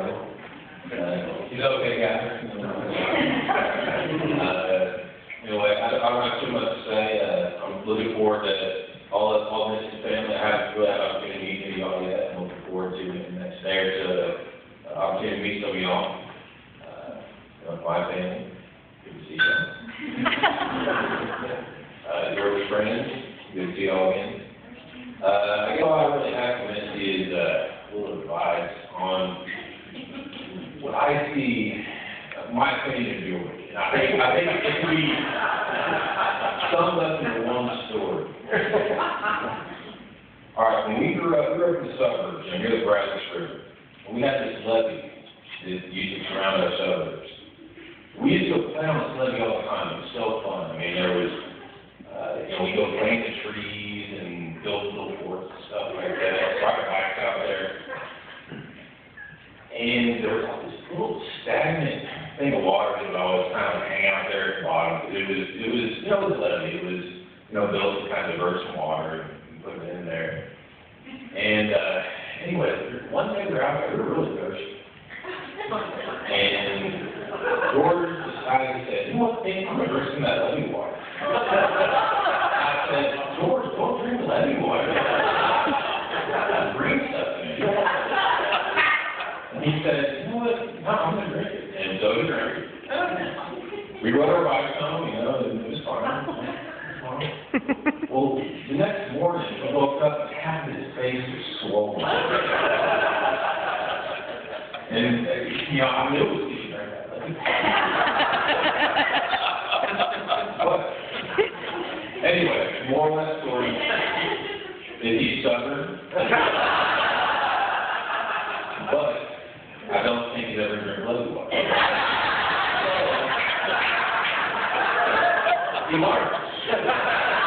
Uh, he's okay, guy. uh, anyway, I, I don't have too much to say. Uh, I'm looking forward to all of all this family. I haven't really had an opportunity to meet y'all yet. I'm looking forward to in the next day or two the uh, opportunity to meet some of y'all. Uh, you know, my family. Good to see y'all. uh, your friends. Good to see y'all again. Uh, I guess I really have to mention is, uh, a little advice on uh, my opinion of. And I think, I think can be summed up in one story. All right, when we grew up, we grew up in the suburbs, and near the Brazos River, we had this levee that used to surround our suburbs. We used to play on this levee all the time. It was so fun. I mean, there was, uh, you know, we go plant the trees and build little forts and stuff like that, ride bikes out there. And there was like was, it was, you know, it was levee. It was, you know, built to kind of divert some water and put it in there. And, uh, anyway, one day we were out there, really thirsty. And George decided, he said, you know what, I'm gonna drink some of that levee water. I said, George, don't drink the levee water. Bring it. And he said, you know what, no, I'm gonna drink it. And so he drank it. We rode our bikes home, you know, and it was fine. It was fine. Well, the next morning, he woke up and half his face was swollen. And, uh, you know, I mean, it was, he drank that. But, anyway, moral of that story, is he's stubborn. But, I don't think he's ever drank levee water. He learned.